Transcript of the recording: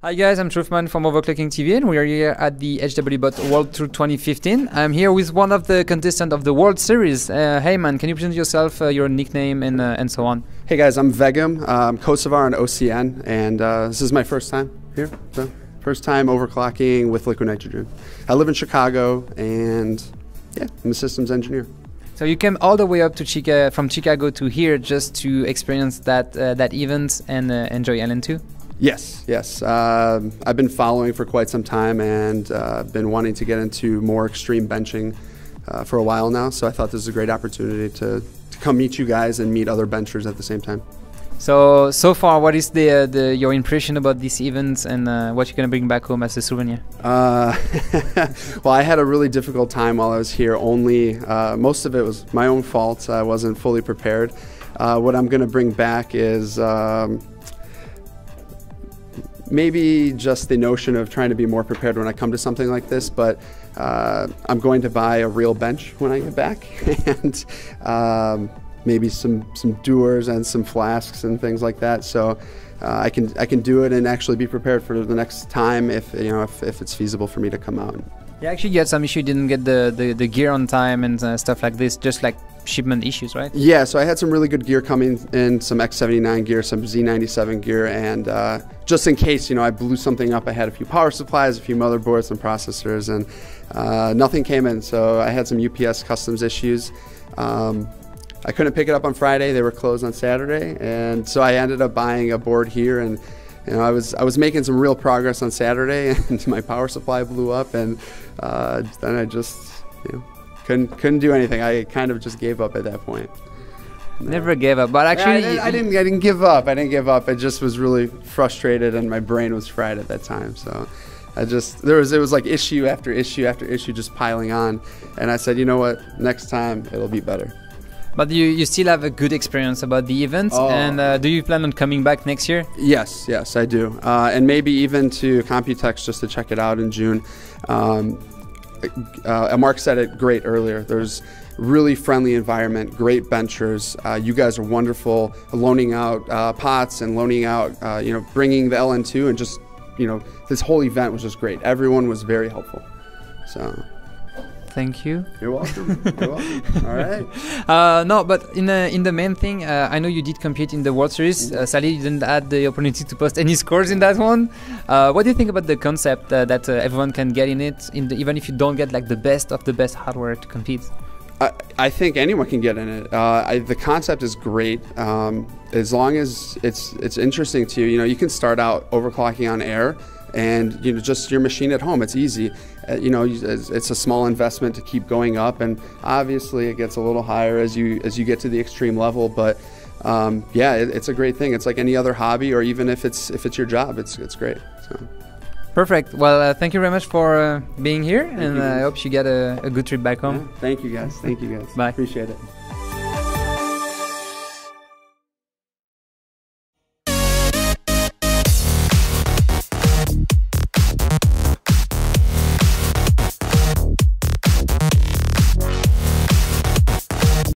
Hi guys, I'm Truthman from Overclocking TV and we are here at the HWBot World Tour 2015. I'm here with one of the contestants of the World Series. Uh, hey man, can you present yourself, uh, your nickname and, uh, and so on? Hey guys, I'm Vegem, I'm Kosovar on OCN and uh, this is my first time here. So first time overclocking with liquid nitrogen. I live in Chicago and yeah, I'm a systems engineer. So you came all the way up to Chica from Chicago to here just to experience that uh, that event and uh, enjoy LN2? Yes, yes. Uh, I've been following for quite some time and uh, been wanting to get into more extreme benching uh, for a while now. So I thought this was a great opportunity to, to come meet you guys and meet other benchers at the same time. So so far, what is the, the your impression about these events and uh, what you're gonna bring back home as a souvenir? Uh, well, I had a really difficult time while I was here. Only uh, most of it was my own fault. I wasn't fully prepared. what I'm gonna bring back is. Um, maybe just the notion of trying to be more prepared when I come to something like this, but uh, I'm going to buy a real bench when I get back and um, maybe some, some dewars and some flasks and things like that. So uh, I, can, I can do it and actually be prepared for the next time if, you know, if, if it's feasible for me to come out. Yeah, actually, you had some issue. You didn't get the, the, the gear on time and uh, stuff like this. Just like shipment issues, right? Yeah, so I had some really good gear coming in, some X79 gear, some Z97 gear, and uh, just in case, you know, I blew something up, I had a few power supplies, a few motherboards, some processors, and uh, nothing came in. So I had some UPS customs issues. Um, I couldn't pick it up on Friday; they were closed on Saturday, and so I ended up buying a board here and. You know, I was I was making some real progress on Saturday, and my power supply blew up, and uh, then I just you know, couldn't couldn't do anything. I kind of just gave up at that point. No. Never gave up, but actually, yeah, I, I, didn't. I didn't give up. I didn't give up. I just was really frustrated, and my brain was fried at that time. So, I just there was it was like issue after issue after issue just piling on, and I said, you know what, next time it'll be better. But you, you still have a good experience about the event, oh. and uh, do you plan on coming back next year? Yes, yes, I do, uh, and maybe even to Computex just to check it out in June. Um, uh, Mark said it great earlier. There's really friendly environment, great benchers. Uh, you guys are wonderful, loaning out uh, pots and loaning out, uh, you know, bringing the LN2 and just, you know, this whole event was just great. Everyone was very helpful. So. Thank you. You're welcome. You're welcome. All right. Uh, no, but in the in the main thing, uh, I know you did compete in the World Series. Uh, Sally, you didn't have the opportunity to post any scores in that one. Uh, what do you think about the concept uh, that uh, everyone can get in it, in the, even if you don't get like the best of the best hardware to compete? I, I think anyone can get in it. I, the concept is great. Um, as long as it's it's interesting to you, you know, you can start out overclocking on air and you know just your machine at home. It's easy. Uh, you know it's a small investment to keep going up and obviously it gets a little higher as you as you get to the extreme level but um, yeah it, it's a great thing. It's like any other hobby or even if it's if it's your job it's it's great so. Perfect. Well uh, thank you very much for uh, being here thank and uh, i hope you get a, a, good trip back home. Yeah, thank you guys. Thank you guys. Bye. Appreciate it